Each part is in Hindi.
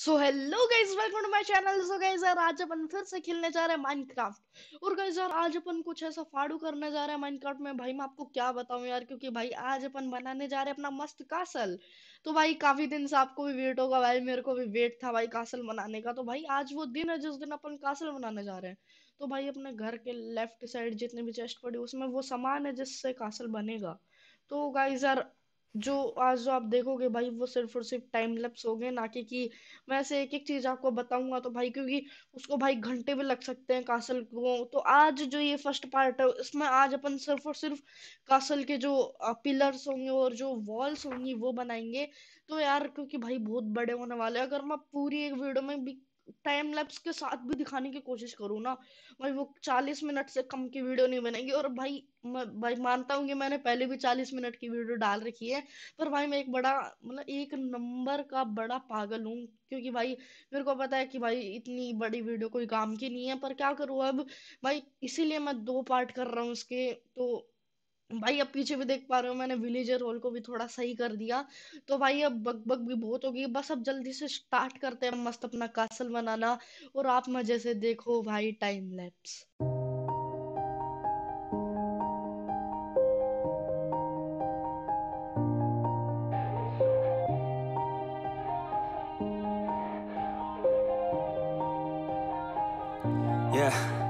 So hello guys welcome to my channel so guys यार, आज अपन फिर से खेलने जा रहे हैं माइनक्राफ्ट और गाइस यार, आज अपन कुछ ऐसा फाड़ू करने जा रहे हैं माइनक्राफ्ट में। भाई, मैं आपको क्या बताऊँ यार, क्योंकि भाई, आज अपन बनाने जा रहे हैं अपना मस्त कासल तो भाई, काफ़ी दिन से आपको भी वेट होगा। भाई, मेरे को भी वेट था भाई कासल बनाने का। तो भाई, आज वो दिन है जिस दिन अपन कासल बनाने जा रहे हैं। तो भाई, अपने घर के लेफ़्ट साइड जितने भी चेस्ट पड़े, उसमें वो सामान है जिससे कासल बनेगा। तो गाइस यार जो आज जो आप देखोगे भाई, वो सिर्फ़ और सिर्फ़ टाइम लैप्स हो गए ना कि कि मैं ऐसे एक एक चीज़ आपको बताऊँगा तो भाई, क्योंकि उसको भाई घंटे भी लग सकते हैं कासल को। तो आज जो ये फ़र्स्ट पार्ट है, इसमें आज अपन सिर्फ़ और सिर्फ़ कासल के जो पिलर्स होंगे और जो वॉल्स होंगी वो बनाएँगे। तो यार, क्योंकि भाई बहुत बड़े होने वाले अगर मैं पूरी एक वीडियो में भी टाइम लैप्स के साथ भी दिखाने की कोशिश करूँ ना, भाई वो चालीस मिनट से कम की वीडियो नहीं बनेगी और भाई, मैं, भाई मानता हूँ कि मैंने पहले भी चालीस मिनट की वीडियो डाल रखी है, पर भाई मैं एक बड़ा मतलब एक नंबर का बड़ा पागल हूँ, क्योंकि भाई मेरे को पता है कि भाई इतनी बड़ी वीडियो कोई काम की नहीं है, पर क्या करूँ अब? भाई इसीलिए मैं दो पार्ट कर रहा हूँ उसके तो भाई अब पीछे भी देख पा रहे हो मैंने विलेजर रोल को भी थोड़ा सही कर दिया। तो भाई अब बग बग भी बहुत होगी। बस अब जल्दी से स्टार्ट करते हैं मस्त अपना कासल बनाना और आप मज़े से देखो भाई time lapse Yeah.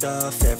stuff every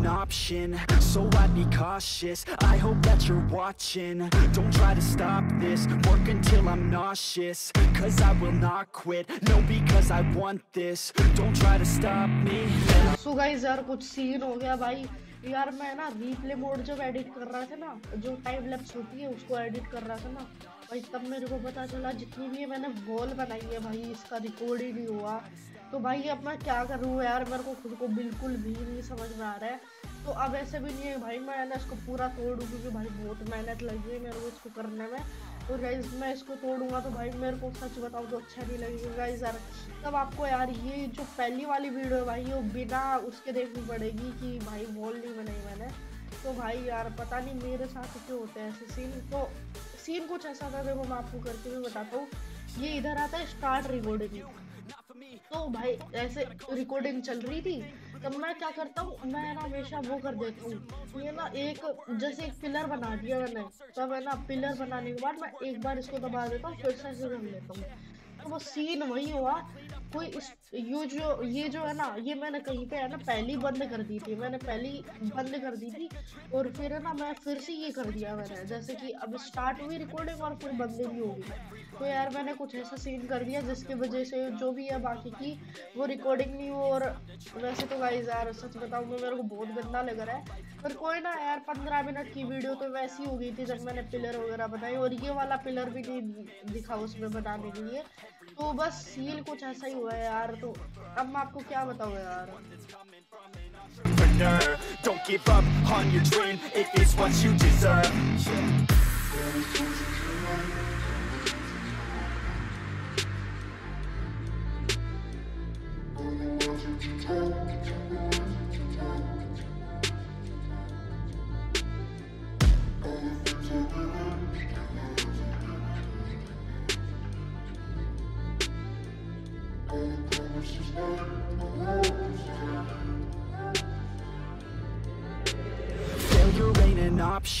an option, so I'd be cautious I hope that you're watching, don't try to stop this Work until I'm nauseous, cause I will not quit No, because I want this, don't try to stop me so guys यार कुछ सीन हो गया भाई यार मैं ना रीप्ले मोड जब एडिट कर रहा था ना जो टाइम लैप्स होती है उसको एडिट कर रहा था ना भाई तब मेरे को पता चला जितनी भी मैंने वॉल बनाई है भाई इसका रिकॉर्ड ही नहीं हुआ तो भाई अब मैं क्या करूँ यार, मेरे को खुद को बिल्कुल भी नहीं समझ में आ रहा है। तो अब ऐसे भी नहीं है भाई, मैं ना इसको पूरा तोड़ूँ क्योंकि भाई बहुत मेहनत लगी है मेरे को इसको करने में। तो गाइज़ मैं इसको तोड़ूँगा तो भाई मेरे को सच बताऊँ तो अच्छा नहीं लगेगा। गाइज़ यार, तब आपको यार ये जो पहली वाली वीडियो है भाई, वो बिना उसके देखनी पड़ेगी कि भाई वॉल नहीं बनाई मैंने। तो भाई यार, पता नहीं मेरे साथ क्यों होते हैं ऐसे सीन तो सीन कुछ ऐसा था, देखो मैं आपको करके भी बताता हूँ। ये इधर आता है स्टार्ट रिकॉर्डिंग तो भाई, ऐसे रिकॉर्डिंग चल रही थी, तब मैं क्या करता हूँ, मैं ना हमेशा वो कर देता हूँ। ये ना एक, जैसे एक पिलर बना दिया मैंने, तब मैं ना पिलर बनाने के बाद मैं एक बार इसको दबा देता हूँ, फिर से ऐसे कर लेता हूँ। तो वो सीन वही हुआ कोई इस ये जो ये जो है ना, ये मैंने कहीं पे है ना पहली बंद कर दी थी, मैंने पहली बंद कर दी थी और फिर है ना मैं फिर से ये कर दिया मैंने, जैसे कि अब स्टार्ट हुई रिकॉर्डिंग और फिर बंद भी होगी। तो यार मैंने कुछ ऐसा सीन कर दिया जिसकी वजह से जो भी है बाकी की वो रिकॉर्डिंग नहीं हो और वैसे तो गाइज़ यार सच बताऊँ तो मेरे को बहुत गंदा लग रहा है। पर कोई ना यार पंद्रह मिनट की वीडियो तो वैसी हो गई थी जब मैंने पिलर वगैरह बनाई और ये वाला पिलर भी नहीं दिखा उसमें बनाने के लिए। तो बस सील कुछ ऐसा ही हुआ है यार तो अब मैं आपको क्या बताऊँ यार Don't give up on your dream if it's what you deserve.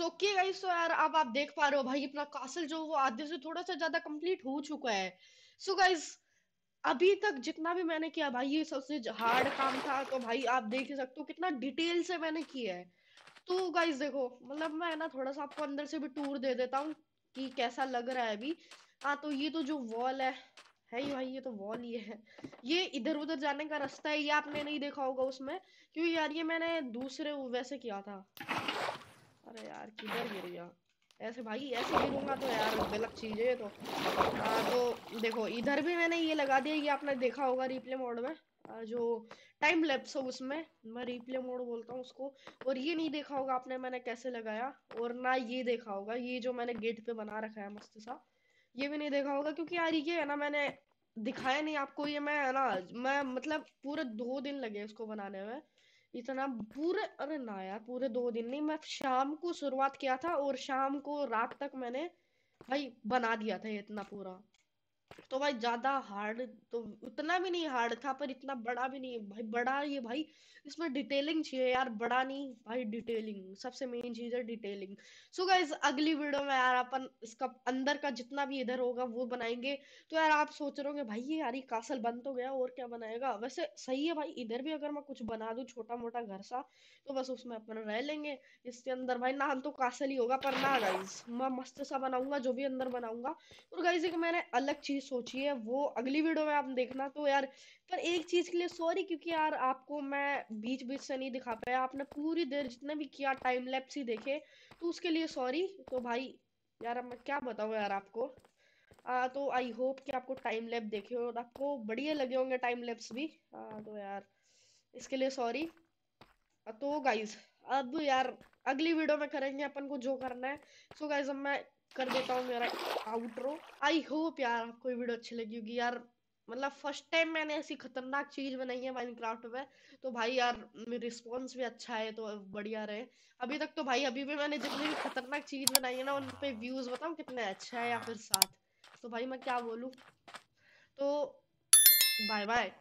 सो के गाइस तो यार, अब आप देख पा रहे हो भाई, अपना कासल जो वो आधे से थोड़ा सा ज़्यादा कंप्लीट हो चुका है। सो so गाइस अभी तक जितना भी मैंने किया भाई, ये सबसे हार्ड काम था तो भाई आप देख ही सकते हो कितना डिटेल से मैंने किया है। तो गाइस देखो मतलब मैं ना थोड़ा सा आपको अंदर से भी टूर दे देता हूँ कि कैसा लग रहा है अभी। हाँ तो ये तो जो वॉल है है ही भाई, ये तो वॉल ही है। ये इधर उधर जाने का रास्ता है, ये आपने नहीं देखा होगा उसमें, क्योंकि यार ये मैंने दूसरे वैसे किया था। अरे यार किधर गिर गया ऐसे भाई ऐसे गिरूँगा तो यार गलत चीज़ है तो। आ, तो देखो इधर भी मैंने ये लगा दिया ये आपने देखा होगा रिप्ले मोड में। जो टाइम लैप्स हो उसमें मैं रिप्ले मोड बोलता हूँ उसको। और ये नहीं देखा होगा आपने मैंने कैसे लगाया और ना ये देखा होगा ये जो मैंने गेट पे बना रखा है मस्त सा ये भी नहीं देखा होगा क्योंकि यार ये है ना मैंने दिखाया नहीं आपको ये मैं है ना मैं मतलब पूरे दो दिन लगे इसको बनाने में। इतना पूरे अरे ना यार, पूरे दो दिन नहीं, मैं शाम को शुरुआत किया था और शाम को रात तक मैंने भाई बना दिया था इतना पूरा। तो भाई ज़्यादा हार्ड तो उतना भी नहीं हार्ड था, पर इतना बड़ा भी नहीं, भाई बड़ा ये भाई, इसमें डिटेलिंग चाहिए यार, बड़ा नहीं भाई डिटेलिंग सबसे मेन चीज़ है डिटेलिंग सो गाइज़ अगली वीडियो में यार अपन इसका, अंदर का जितना भी इधर होगा वो बनाएँगे. तो यार आप सोच रहे हो भाई ये यार ये कासल बन तो गया, और क्या बनाएगा? वैसे सही है भाई, इधर भी अगर मैं कुछ बना दू छोटा मोटा घर सा तो बस उसमें अपन रह लेंगे. इसके अंदर भाई ना हम तो कासल ही होगा, पर ना गाइज़ मैं मस्त सा बनाऊँगा, जो भी अंदर बनाऊँगा. और गाइज़ एक मैंने अलग चीज़ सोची है वो अगली वीडियो में आप देखना तो यार पर एक चीज़ के लिए सॉरी क्योंकि यार आपको मैं बीच बीच से नहीं दिखा पाया। आपने पूरी देर जितने भी किया टाइम लैप्स ही देखे तो उसके लिए सॉरी तो भाई यार मैं क्या बताऊँ यार आपको? आ, तो आई होप कि आपको टाइम लैप देखे और आपको बढ़िया लगे होंगे टाइम लैप्स भी। आ, तो यार इसके लिए सॉरी तो गाइज़ अब यार अगली वीडियो में करेंगे अपन को जो करना है। सो गाइज़ अब मैं कर देता हूँ मेरा आउटरो आई होप यार आपको वीडियो अच्छी लगी होगी। यार मतलब फ़र्स्ट टाइम मैंने ऐसी खतरनाक चीज़ बनाई है माइनक्राफ्ट में तो भाई यार रिस्पॉन्स भी अच्छा है तो बढ़िया रहे। अभी तक तो भाई, अभी भी मैंने जितनी भी खतरनाक चीज़ बनाई है ना, उन पे व्यूज़ बताऊँ कितने अच्छा है या फिर साथ। तो भाई मैं क्या बोलूँ? तो बाय बाय